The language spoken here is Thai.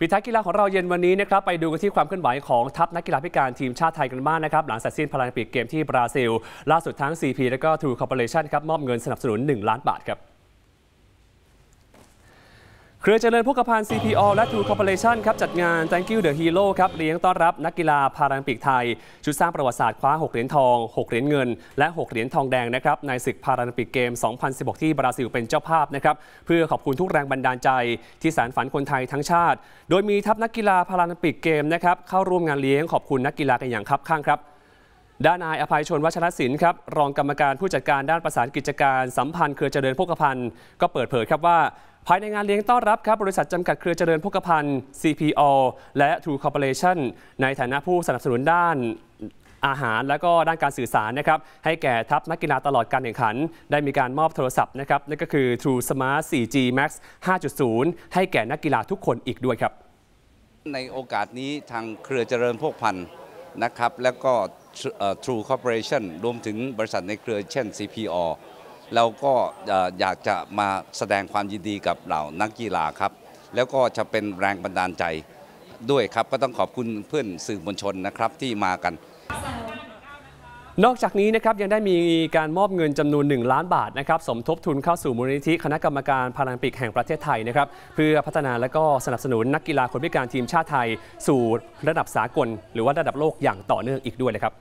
ปิดท้ายกีฬาของเราเย็นวันนี้นะครับไปดูกันที่ความเคลื่อนไหวของทัพนักกีฬาพิการทีมชาติไทยกันบ้างนะครับหลังเสร็จสิ้นพาราลิมปิกเกมส์ที่บราซิล ล่าสุดทั้ง CP และก็ True Corporation ครับมอบเงินสนับสนุน 1 ล้านบาทครับ เครือเจริญโภคภัณฑ์ CP All และ True Corporation ครับจัดงาน Thank you the Hero ครับเลี้ยงต้อนรับนักกีฬาพาราลิมปิกไทย ชุดสร้างประวัติศาสตร์คว้า 6 เหรียญทอง 6 เหรียญเงิน และ 6 เหรียญทองแดงนะครับในศึกพาราลิมปิกเกมส์ 2016 ที่บราซิลเป็นเจ้าภาพนะครับเพื่อขอบคุณทุกแรงบันดาลใจ ที่สารฝันคนไทยทั้งชาติ โดยมีทัพนักกีฬาพาราลิมปิกเกมนะครับเข้าร่วมงานเลี้ยงขอบคุณนักกีฬากันอย่างคับข้างครับ ด้านนายอภัยชนวัชรศิลป์ครับรองกรรมการผู้จัดการด้านประสานกิจการสัมพันธ์เครือเจริญพกพันธ์ก็เปิดเผยครับว่า ภายในงานเลี้ยงต้อนรับครับบริษัทจำกัดเครือเจริญพกพันธ์ CPO และ True Corporation ในฐานะผู้สนับสนุนด้านอาหารและก็ด้านการสื่อสารนะครับให้แก่ทัพนักกีฬาตลอดการแข่งขัน ได้มีการมอบโทรศัพท์นะครับนั่นก็คือ True Smart 4G Max 5.0 ให้แก่นักกีฬาทุกคนอีกด้วยครับ ในโอกาสนี้ทางเครือเจริญพกพันธ์นะครับ แล้วก็ True Corporation รวมถึงบริษัทในเครือเช่น CPO เราก็อยากจะมาแสดงความยินดีกับเหล่านักกีฬาครับ แล้วก็จะเป็นแรงบันดาลใจด้วยครับ ก็ต้องขอบคุณเพื่อนสื่อมวลชนนะครับที่มากัน นอกจากนี้นะครับยังได้มีการมอบเงินจำนวน 1 ล้านบาทนะครับสมทบทุนเข้าสู่มูลนิธิคณะกรรมการพาราลิมปิกแห่งประเทศไทยนะครับเพื่อพัฒนาและก็สนับสนุนนักกีฬาคนพิการทีมชาติไทย สู่ระดับสากล หรือว่าระดับโลกอย่างต่อเนื่องอีกด้วยนะครับ